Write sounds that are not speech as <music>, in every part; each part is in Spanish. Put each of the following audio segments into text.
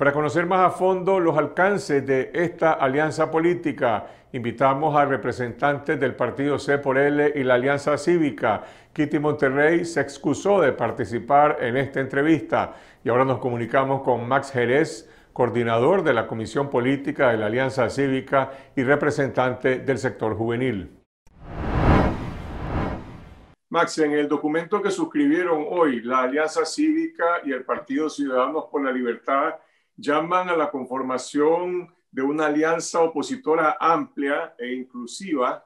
para conocer más a fondo los alcances de esta alianza política, invitamos a representantes del partido C por L y la Alianza Cívica. Kitty Monterrey se excusó de participar en esta entrevista y ahora nos comunicamos con Max Jerez, coordinador de la Comisión Política de la Alianza Cívica y representante del sector juvenil. Max, en el documento que suscribieron hoy la Alianza Cívica y el Partido Ciudadanos por la Libertad, llaman a la conformación de una alianza opositora amplia e inclusiva,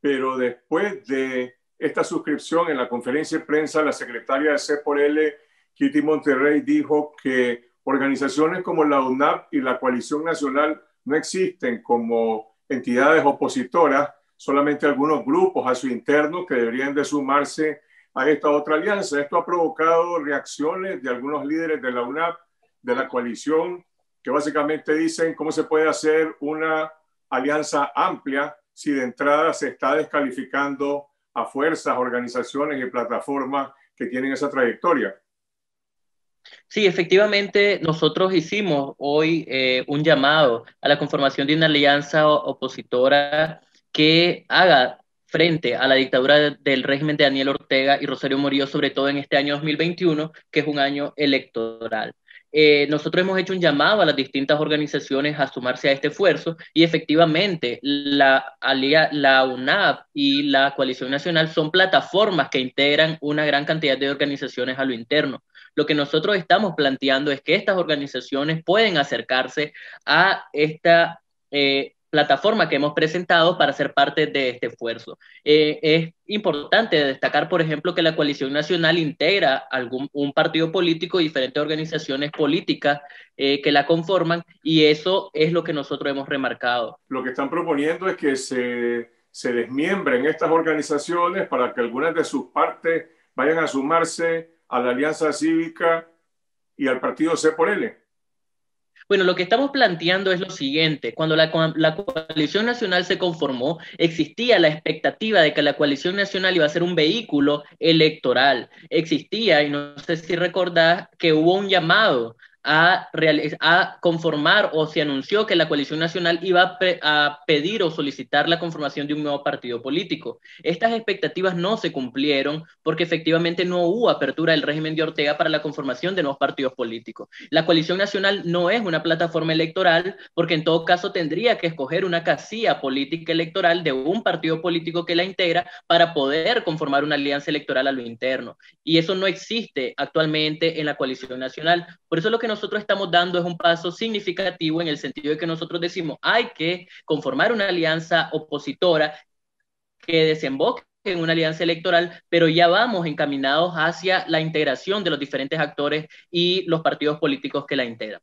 pero después de esta suscripción en la conferencia de prensa, la secretaria de C por L, Kitty Monterrey, dijo que organizaciones como la UNAP y la Coalición Nacional no existen como entidades opositoras, solamente algunos grupos a su interno que deberían de sumarse a esta otra alianza. Esto ha provocado reacciones de algunos líderes de la UNAP de la coalición, que básicamente dicen cómo se puede hacer una alianza amplia si de entrada se está descalificando a fuerzas, organizaciones y plataformas que tienen esa trayectoria. Sí, efectivamente, nosotros hicimos hoy eh, un llamado a la conformación de una alianza opositora que haga frente a la dictadura del régimen de Daniel Ortega y Rosario Murillo, sobre todo en este año 2021, que es un año electoral. Eh, nosotros hemos hecho un llamado a las distintas organizaciones a sumarse a este esfuerzo y efectivamente la, la UNAP y la Coalición Nacional son plataformas que integran una gran cantidad de organizaciones a lo interno. Lo que nosotros estamos planteando es que estas organizaciones pueden acercarse a esta eh, plataforma que hemos presentado para ser parte de este esfuerzo. Eh, es importante destacar, por ejemplo, que la coalición nacional integra algún, un partido político y diferentes organizaciones políticas eh, que la conforman y eso es lo que nosotros hemos remarcado. Lo que están proponiendo es que se, se desmiembren estas organizaciones para que algunas de sus partes vayan a sumarse a la Alianza Cívica y al partido C por L. Bueno, lo que estamos planteando es lo siguiente. Cuando la, coalición nacional se conformó, existía la expectativa de que la coalición nacional iba a ser un vehículo electoral. Existía, y no sé si recordás, que hubo un llamado a, a, conformar o se anunció que la coalición nacional iba a, pedir o solicitar la conformación de un nuevo partido político. Estas expectativas no se cumplieron porque efectivamente no hubo apertura del régimen de Ortega para la conformación de nuevos partidos políticos. La coalición nacional no es una plataforma electoral porque en todo caso tendría que escoger una casilla política electoral de un partido político que la integra para poder conformar una alianza electoral a lo interno. Y eso no existe actualmente en la coalición nacional. Por eso lo que nosotros estamos dando es un paso significativo en el sentido de que nosotros decimos hay que conformar una alianza opositora que desemboque en una alianza electoral, pero ya vamos encaminados hacia la integración de los diferentes actores y los partidos políticos que la integran.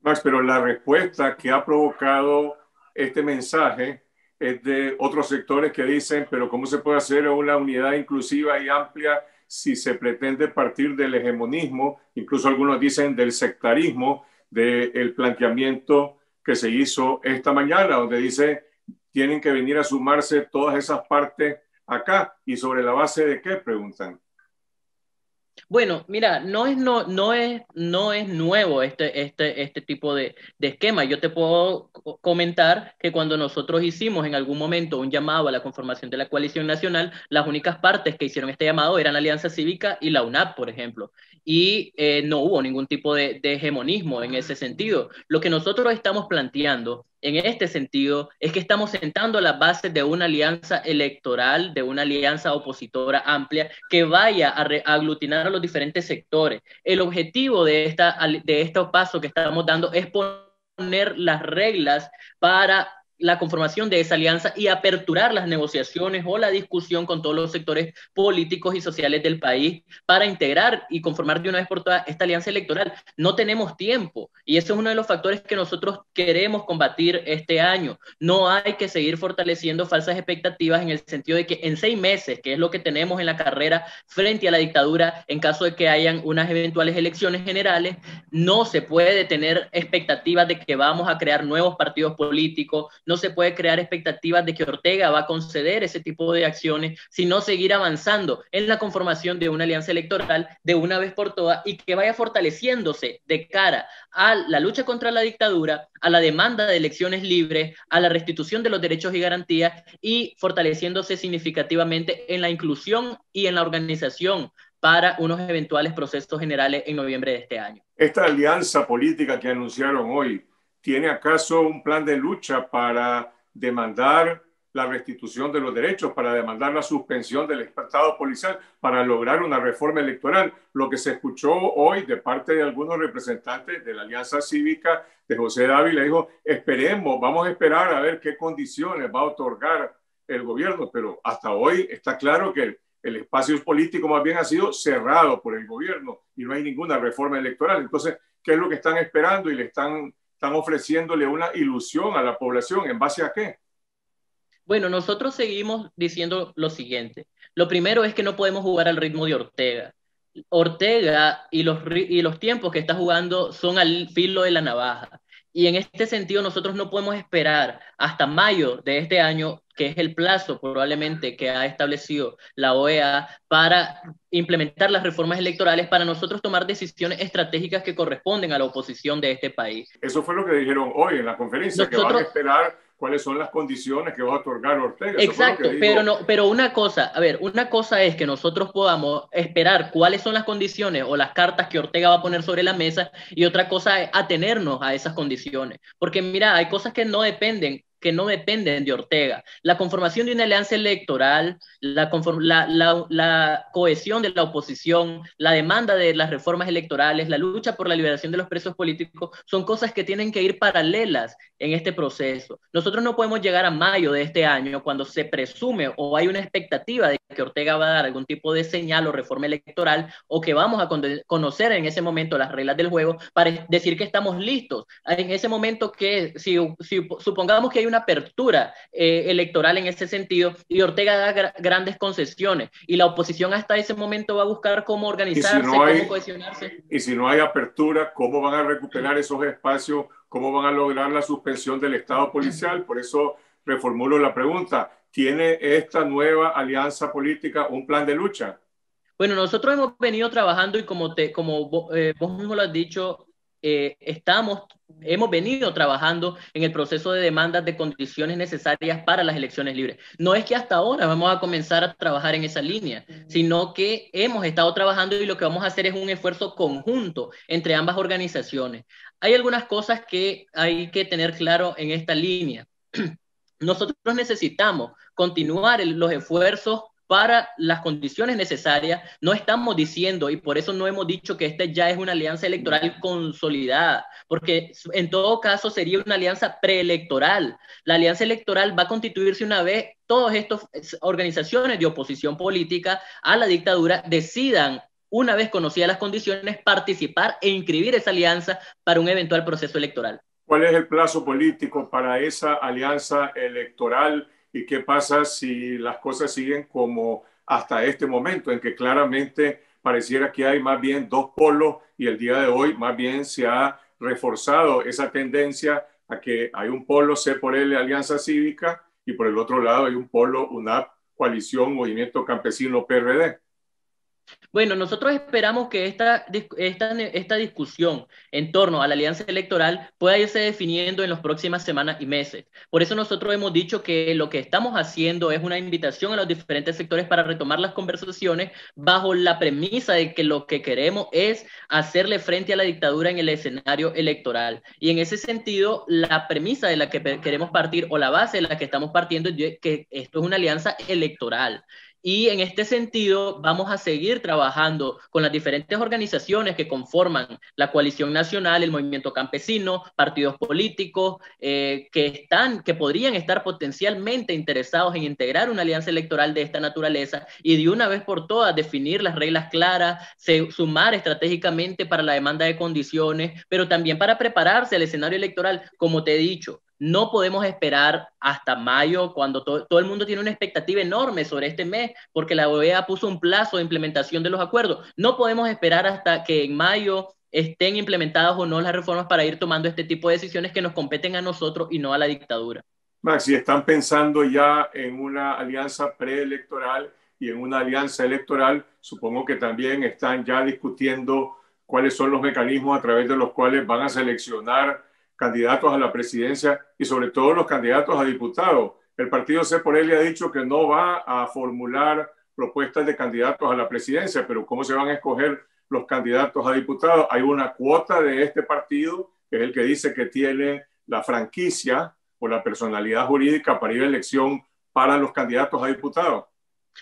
Max, pero la respuesta que ha provocado este mensaje es de otros sectores que dicen, pero ¿cómo se puede hacer una unidad inclusiva y amplia si se pretende partir del hegemonismo, incluso algunos dicen del sectarismo, del planteamiento que se hizo esta mañana, donde dice tienen que venir a sumarse todas esas partes acá y sobre la base de qué preguntan. Bueno, mira, no es, no, no es, no es nuevo este, este, este tipo de, de, esquema. Yo te puedo comentar que cuando nosotros hicimos en algún momento un llamado a la conformación de la coalición nacional, las únicas partes que hicieron este llamado eran Alianza Cívica y la UNAP, por ejemplo. Y eh, no hubo ningún tipo de, de hegemonismo en ese sentido. Lo que nosotros estamos planteando en este sentido es que estamos sentando las bases de una alianza electoral, de una alianza opositora amplia que vaya a, aglutinar a los diferentes sectores. El objetivo de, esta, de estos pasos que estamos dando es poner las reglas para la conformación de esa alianza y aperturar las negociaciones o la discusión con todos los sectores políticos y sociales del país para integrar y conformar de una vez por todas esta alianza electoral. No tenemos tiempo y ese es uno de los factores que nosotros queremos combatir este año. No hay que seguir fortaleciendo falsas expectativas en el sentido de que en seis meses, que es lo que tenemos en la carrera frente a la dictadura, en caso de que hayan unas eventuales elecciones generales, no se puede tener expectativas de que vamos a crear nuevos partidos políticos, se puede crear expectativas de que Ortega va a conceder ese tipo de acciones, sino seguir avanzando en la conformación de una alianza electoral de una vez por todas y que vaya fortaleciéndose de cara a la lucha contra la dictadura, a la demanda de elecciones libres, a la restitución de los derechos y garantías y fortaleciéndose significativamente en la inclusión y en la organización para unos eventuales procesos generales en noviembre de este año. Esta alianza política que anunciaron hoy, ¿tiene acaso un plan de lucha para demandar la restitución de los derechos, para demandar la suspensión del Estado policial, para lograr una reforma electoral. Lo que se escuchó hoy de parte de algunos representantes de la Alianza Cívica de José Dávila dijo, esperemos, vamos a esperar a ver qué condiciones va a otorgar el gobierno, pero hasta hoy está claro que el, espacio político más bien ha sido cerrado por el gobierno y no hay ninguna reforma electoral. Entonces, ¿qué es lo que están esperando y le están, están ofreciéndole una ilusión a la población? ¿En base a qué? Bueno, nosotros seguimos diciendo lo siguiente. Lo primero es que no podemos jugar al ritmo de Ortega. Ortega y los, y los tiempos que está jugando son al filo de la navaja. Y en este sentido nosotros no podemos esperar hasta mayo de este año, que es el plazo probablemente que ha establecido la OEA para implementar las reformas electorales, para nosotros tomar decisiones estratégicas que corresponden a la oposición de este país. Eso fue lo que dijeron hoy en la conferencia, que van a esperar cuáles son las condiciones que va a otorgar Ortega. Exacto, pero no, pero una cosa, a ver, una cosa es que nosotros podamos esperar cuáles son las condiciones o las cartas que Ortega va a poner sobre la mesa y otra cosa es atenernos a esas condiciones, porque mira, hay cosas que no dependen que no dependen de Ortega. La conformación de una alianza electoral, la, la, cohesión de la oposición, la demanda de las reformas electorales, la lucha por la liberación de los presos políticos, son cosas que tienen que ir paralelas en este proceso. Nosotros no podemos llegar a mayo de este año cuando se presume o hay una expectativa de que Ortega va a dar algún tipo de señal o reforma electoral o que vamos a conocer en ese momento las reglas del juego para decir que estamos listos. En ese momento que si, si supongamos que hay una apertura eh, electoral en ese sentido y Ortega da grandes concesiones y la oposición hasta ese momento va a buscar cómo organizarse, cómo cohesionarse. Y si no hay apertura, ¿cómo van a recuperar esos espacios? ¿Cómo van a lograr la suspensión del Estado policial? Por eso reformulo la pregunta. ¿Tiene esta nueva alianza política un plan de lucha? Bueno, nosotros hemos venido trabajando y como, te, como eh, vos mismo lo has dicho, eh, estamos, hemos venido trabajando en el proceso de demandas de condiciones necesarias para las elecciones libres. No es que hasta ahora vamos a comenzar a trabajar en esa línea, sino que hemos estado trabajando y lo que vamos a hacer es un esfuerzo conjunto entre ambas organizaciones. Hay algunas cosas que hay que tener claro en esta línea. <clears throat> Nosotros necesitamos continuar los esfuerzos para las condiciones necesarias. No estamos diciendo, y por eso no hemos dicho que esta ya es una alianza electoral consolidada, porque en todo caso sería una alianza preelectoral. La alianza electoral va a constituirse una vez todas estas organizaciones de oposición política a la dictadura decidan una vez conocidas las condiciones, participar e inscribir esa alianza para un eventual proceso electoral. ¿Cuál es el plazo político para esa alianza electoral? Y qué pasa si las cosas siguen como hasta este momento, en que claramente pareciera que hay más bien dos polos y el día de hoy más bien se ha reforzado esa tendencia a que hay un polo C por L Alianza Cívica y por el otro lado hay un polo UNAP Coalición Movimiento Campesino PRD. Bueno, nosotros esperamos que esta, esta, esta, discusión en torno a la alianza electoral pueda irse definiendo en las próximas semanas y meses. Por eso nosotros hemos dicho que lo que estamos haciendo es una invitación a los diferentes sectores para retomar las conversaciones bajo la premisa de que lo que queremos es hacerle frente a la dictadura en el escenario electoral. Y en ese sentido, la premisa de la que queremos partir o la base de la que estamos partiendo es que esto es una alianza electoral. Y en este sentido, vamos a seguir trabajando con las diferentes organizaciones que conforman la coalición nacional, el movimiento campesino, partidos políticos eh, que están, que podrían estar potencialmente interesados en integrar una alianza electoral de esta naturaleza y de una vez por todas definir las reglas claras, sumar estratégicamente para la demanda de condiciones, pero también para prepararse al escenario electoral, como te he dicho no podemos esperar hasta mayo, cuando todo el mundo tiene una expectativa enorme sobre este mes, porque la OEA puso un plazo de implementación de los acuerdos. No podemos esperar hasta que en mayo estén implementadas o no las reformas para ir tomando este tipo de decisiones que nos competen a nosotros y no a la dictadura. Max, si están pensando ya en una alianza preelectoral y en una alianza electoral, supongo que también están ya discutiendo cuáles son los mecanismos a través de los cuales van a seleccionar candidatos a la presidencia y sobre todo los candidatos a diputados. El partido C por él ha dicho que no va a formular propuestas de candidatos a la presidencia, pero ¿cómo se van a escoger los candidatos a diputados? Hay una cuota de este partido, que es el que dice que tiene la franquicia o la personalidad jurídica para ir a elección para los candidatos a diputados.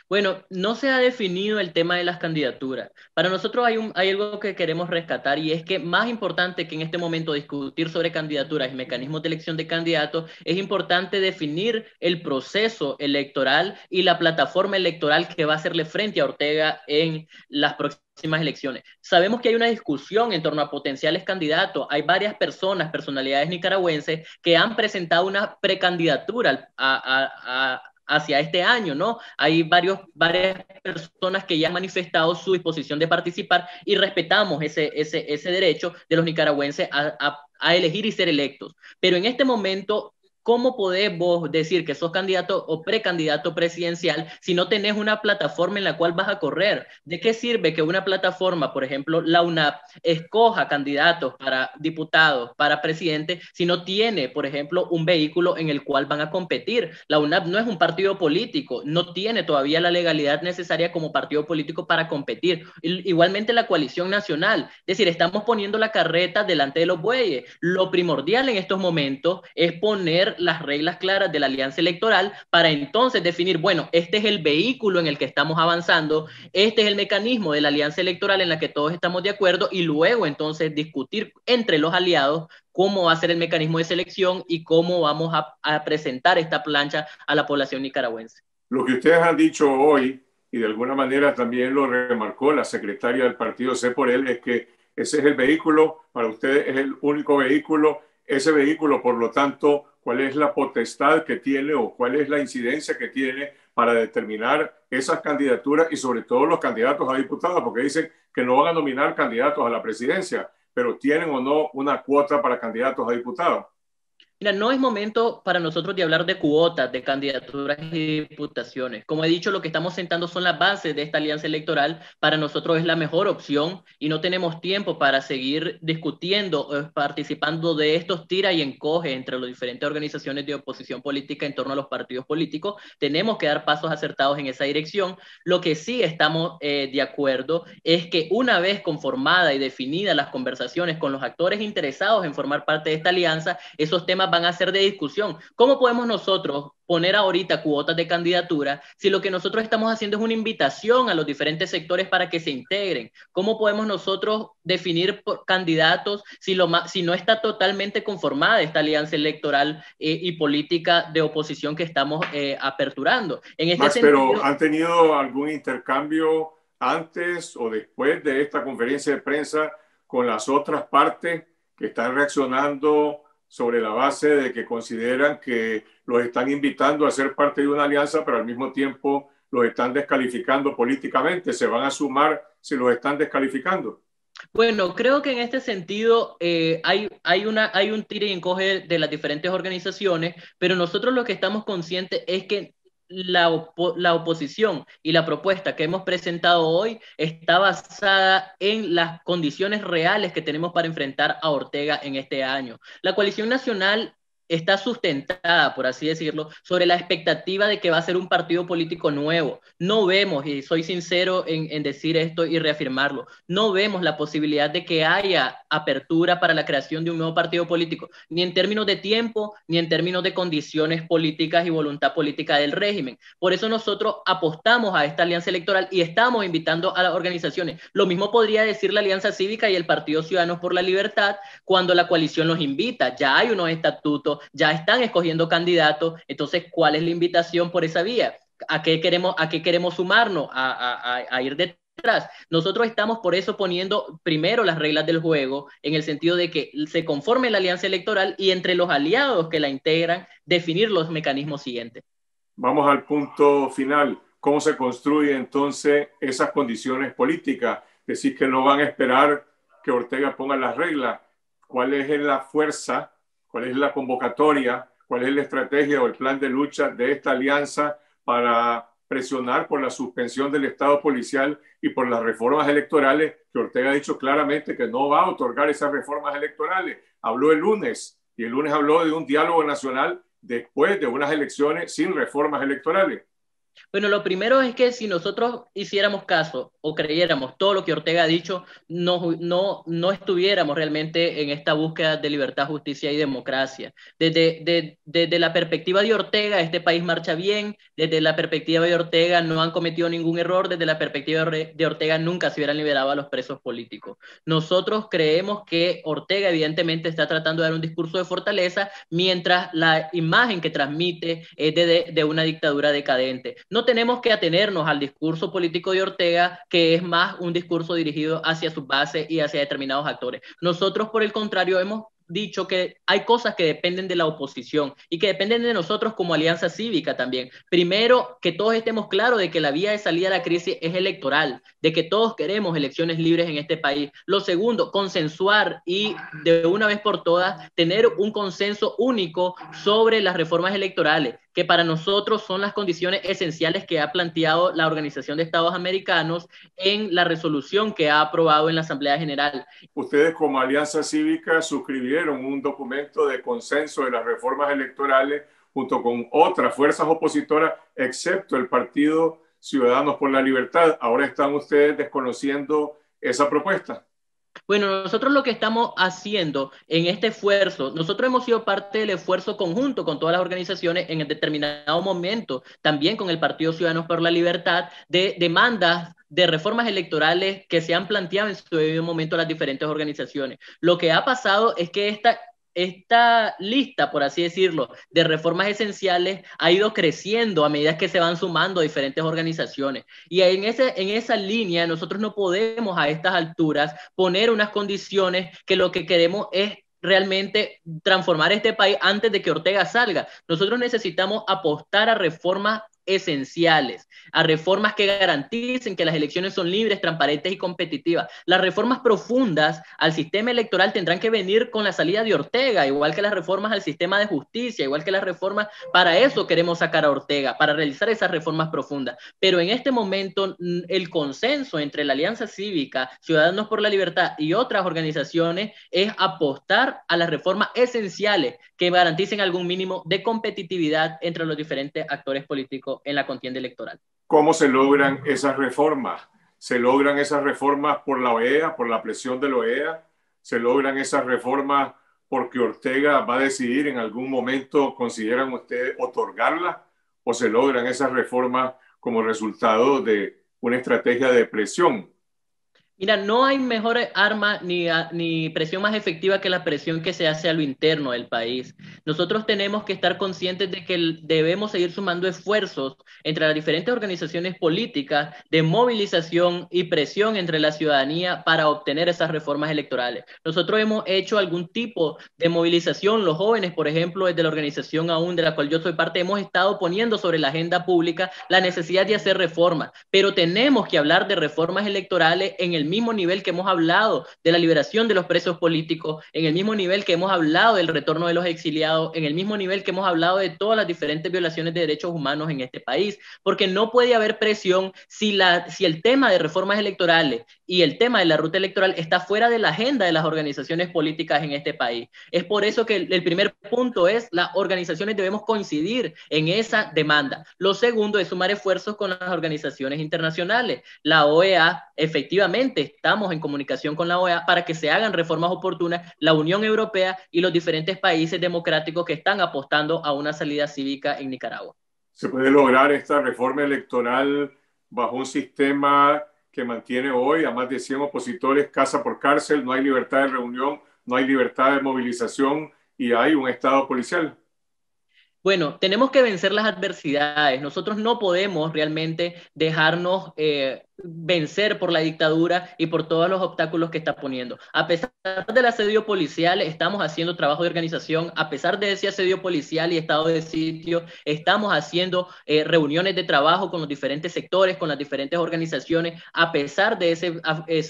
Bueno, no se ha definido el tema de las candidaturas. Para nosotros hay, algo que queremos rescatar y es que más importante que en este momento discutir sobre candidaturas y mecanismos de elección de candidatos, es importante definir el proceso electoral y la plataforma electoral que va a hacerle frente a Ortega en las próximas elecciones. Sabemos que hay una discusión en torno a potenciales candidatos. Hay varias personas, personalidades nicaragüenses, que han presentado una precandidatura a, a hacia este año, ¿no? Hay varios, varias personas que ya han manifestado su disposición de participar y respetamos ese, ese, ese derecho de los nicaragüenses a, a, a elegir y ser electos. Pero en este momento ¿Cómo podés vos decir que sos candidato o precandidato presidencial si no tenés una plataforma en la cual vas a correr? ¿De qué sirve que una plataforma, por ejemplo, la UNAP, escoja candidatos para diputados, para presidente, si no tiene, por ejemplo, un vehículo en el cual van a competir? La UNAP no es un partido político, no tiene todavía la legalidad necesaria como partido político para competir. Igualmente la coalición nacional, es decir, estamos poniendo la carreta delante de los bueyes. Lo primordial en estos momentos es poner las reglas claras de la alianza electoral para entonces definir, bueno, este es el vehículo en el que estamos avanzando, este es el mecanismo de la alianza electoral en la que todos estamos de acuerdo y luego entonces discutir entre los aliados cómo va a ser el mecanismo de selección y cómo vamos a, a presentar esta plancha a la población nicaragüense. Lo que ustedes han dicho hoy, y de alguna manera también lo remarcó la secretaria del partido C por él, es que ese es el vehículo, para ustedes es el único vehículo, ese vehículo, por lo tanto, cuál es la potestad que tiene o cuál es la incidencia que tiene para determinar esas candidaturas y sobre todo los candidatos a diputados, porque dicen que no van a nominar candidatos a la presidencia, pero tienen o no una cuota para candidatos a diputados. No es momento para nosotros de hablar de cuotas, de candidaturas y diputaciones. Como he dicho, lo que estamos sentando son las bases de esta alianza electoral. Para nosotros es la mejor opción y no tenemos tiempo para seguir discutiendo o participando de estos tira y encoge entre las diferentes organizaciones de oposición política en torno a los partidos políticos. Tenemos que dar pasos acertados en esa dirección. Lo que sí estamos eh, de acuerdo es que una vez conformada y definida las conversaciones con los actores interesados en formar parte de esta alianza, esos temas van a ser de discusión. ¿Cómo podemos nosotros poner ahorita cuotas de candidatura si lo que nosotros estamos haciendo es una invitación a los diferentes sectores para que se integren? ¿Cómo podemos nosotros definir candidatos si, lo si no está totalmente conformada esta alianza electoral eh, y política de oposición que estamos eh, aperturando? En este pero ¿han tenido algún intercambio antes o después de esta conferencia de prensa con las otras partes que están reaccionando sobre la base de que consideran que los están invitando a ser parte de una alianza, pero al mismo tiempo los están descalificando políticamente. ¿Se van a sumar si los están descalificando? Bueno, creo que en este sentido eh, hay, hay, una, hay un tire y encoge de las diferentes organizaciones, pero nosotros lo que estamos conscientes es que la, la, oposición y la propuesta que hemos presentado hoy está basada en las condiciones reales que tenemos para enfrentar a Ortega en este año. La coalición nacional está sustentada, por así decirlo, sobre la expectativa de que va a ser un partido político nuevo. No vemos, y soy sincero en, decir esto y reafirmarlo, no vemos la posibilidad de que haya apertura para la creación de un nuevo partido político, ni en términos de tiempo, ni en términos de condiciones políticas y voluntad política del régimen. Por eso nosotros apostamos a esta alianza electoral y estamos invitando a las organizaciones. Lo mismo podría decir la Alianza Cívica y el Partido Ciudadanos por la Libertad cuando la coalición los invita. Ya hay unos estatutos ya están escogiendo candidatos, entonces, ¿cuál es la invitación por esa vía? ¿A qué queremos, a qué queremos sumarnos? A, a, a ir Nosotros estamos por eso poniendo primero las reglas del juego, en el sentido de que se conforme la alianza electoral y entre los aliados que la integran, definir los mecanismos siguientes. Vamos al punto final. ¿Cómo se construye entonces esas condiciones políticas? Decir que no van a esperar que Ortega ponga las reglas. ¿Cuál es la fuerza cuál es la convocatoria, cuál es la estrategia o el plan de lucha de esta alianza para presionar por la suspensión del Estado policial y por las reformas electorales, que Ortega ha dicho claramente que no va a otorgar esas reformas electorales. Habló el lunes y el lunes habló de un diálogo nacional después de unas elecciones sin reformas electorales. Bueno, lo primero es que si nosotros hiciéramos caso o creyéramos todo lo que Ortega ha dicho, no, no, no estuviéramos realmente en esta búsqueda de libertad, justicia y democracia. Desde, desde la perspectiva de Ortega, este país marcha bien, desde la perspectiva de Ortega no han cometido ningún error, desde la perspectiva de Ortega nunca se hubieran liberado a los presos políticos. Nosotros creemos que Ortega evidentemente está tratando de dar un discurso de fortaleza, mientras la imagen que transmite es de, de una dictadura decadente no tenemos que atenernos al discurso político de Ortega, que es más un discurso dirigido hacia su base y hacia determinados actores. Nosotros, por el contrario, hemos dicho que hay cosas que dependen de la oposición y que dependen de nosotros como alianza cívica también. Primero, que todos estemos claros de que la vía de salida a la crisis es electoral, de que todos queremos elecciones libres en este país. Lo segundo, consensuar y de una vez por todas tener un consenso único sobre las reformas electorales que para nosotros son las condiciones esenciales que ha planteado la Organización de Estados Americanos en la resolución que ha aprobado en la Asamblea General. Ustedes como Alianza Cívica suscribieron un documento de consenso de las reformas electorales junto con otras fuerzas opositoras, excepto el Partido Ciudadanos por la Libertad. Ahora están ustedes desconociendo esa propuesta. Bueno, nosotros lo que estamos haciendo en este esfuerzo, nosotros hemos sido parte del esfuerzo conjunto con todas las organizaciones en determinado momento, también con el Partido Ciudadanos por la Libertad, de demandas de reformas electorales que se han planteado en su debido momento a las diferentes organizaciones. Lo que ha pasado es que esta, esta lista, por así decirlo, de reformas esenciales ha ido creciendo a medida que se van sumando diferentes organizaciones. Y en, ese, en esa línea nosotros no podemos a estas alturas poner unas condiciones que lo que queremos es realmente transformar este país antes de que Ortega salga. Nosotros necesitamos apostar a reformas esenciales, a reformas que garanticen que las elecciones son libres, transparentes y competitivas. Las reformas profundas al sistema electoral tendrán que venir con la salida de Ortega, igual que las reformas al sistema de justicia, igual que las reformas, para eso queremos sacar a Ortega, para realizar esas reformas profundas. Pero en este momento mm, el consenso entre la Alianza Cívica, Ciudadanos por la Libertad y otras organizaciones es apostar a las reformas esenciales que garanticen algún mínimo de competitividad entre los diferentes actores políticos en la contienda electoral. ¿Cómo se logran esas reformas? ¿Se logran esas reformas por la OEA, por la presión de la OEA? ¿Se logran esas reformas porque Ortega va a decidir en algún momento, consideran ustedes, otorgarla? ¿O se logran esas reformas como resultado de una estrategia de presión? Mira, no hay mejor arma ni, ni presión más efectiva que la presión que se hace a lo interno del país. Nosotros tenemos que estar conscientes de que debemos seguir sumando esfuerzos entre las diferentes organizaciones políticas de movilización y presión entre la ciudadanía para obtener esas reformas electorales. Nosotros hemos hecho algún tipo de movilización, los jóvenes, por ejemplo, desde la organización aún de la cual yo soy parte, hemos estado poniendo sobre la agenda pública la necesidad de hacer reformas, pero tenemos que hablar de reformas electorales en el mismo nivel que hemos hablado de la liberación de los presos políticos, en el mismo nivel que hemos hablado del retorno de los exiliados, en el mismo nivel que hemos hablado de todas las diferentes violaciones de derechos humanos en este país, porque no puede haber presión si, la, si el tema de reformas electorales y el tema de la ruta electoral está fuera de la agenda de las organizaciones políticas en este país. Es por eso que el, primer punto es las organizaciones debemos coincidir en esa demanda. Lo segundo es sumar esfuerzos con las organizaciones internacionales. La OEA efectivamente estamos en comunicación con la OEA para que se hagan reformas oportunas, la Unión Europea y los diferentes países democráticos que están apostando a una salida cívica en Nicaragua. ¿Se puede lograr esta reforma electoral bajo un sistema que mantiene hoy a más de 100 opositores casa por cárcel, no hay libertad de reunión, no hay libertad de movilización y hay un Estado policial? Bueno, tenemos que vencer las adversidades. Nosotros no podemos realmente dejarnos eh, vencer por la dictadura y por todos los obstáculos que está poniendo. A pesar del asedio policial, estamos haciendo trabajo de organización. A pesar de ese asedio policial y estado de sitio, estamos haciendo eh, reuniones de trabajo con los diferentes sectores, con las diferentes organizaciones. A pesar de ese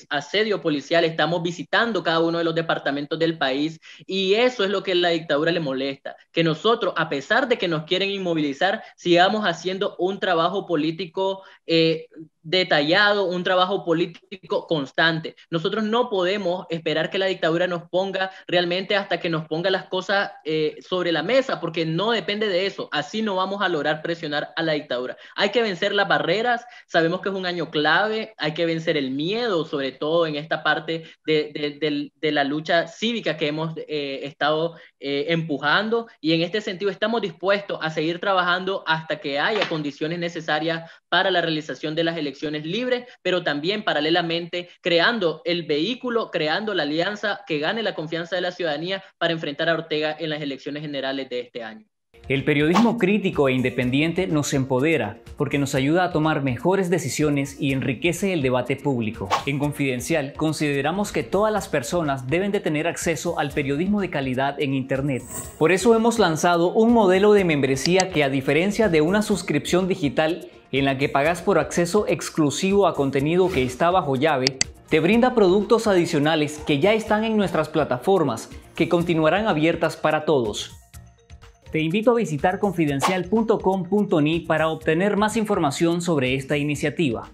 asedio policial, estamos visitando cada uno de los departamentos del país y eso es lo que la dictadura le molesta, que nosotros, a pesar de que nos quieren inmovilizar, sigamos haciendo un trabajo político eh, detallado, un trabajo político constante. Nosotros no podemos esperar que la dictadura nos ponga realmente hasta que nos ponga las cosas eh, sobre la mesa, porque no depende de eso. Así no vamos a lograr presionar a la dictadura. Hay que vencer las barreras, sabemos que es un año clave, hay que vencer el miedo, sobre todo en esta parte de, la lucha cívica que hemos eh, estado eh, empujando y en este sentido estamos dispuestos a seguir trabajando hasta que haya condiciones necesarias para la realización de las elecciones libres, pero también paralelamente creando el vehículo, creando la alianza que gane la confianza de la ciudadanía para enfrentar a Ortega en las elecciones generales de este año. El periodismo crítico e independiente nos empodera porque nos ayuda a tomar mejores decisiones y enriquece el debate público. En Confidencial consideramos que todas las personas deben de tener acceso al periodismo de calidad en Internet. Por eso hemos lanzado un modelo de membresía que a diferencia de una suscripción digital en la que pagas por acceso exclusivo a contenido que está bajo llave, te brinda productos adicionales que ya están en nuestras plataformas, que continuarán abiertas para todos. Te invito a visitar confidencial.com.ni para obtener más información sobre esta iniciativa.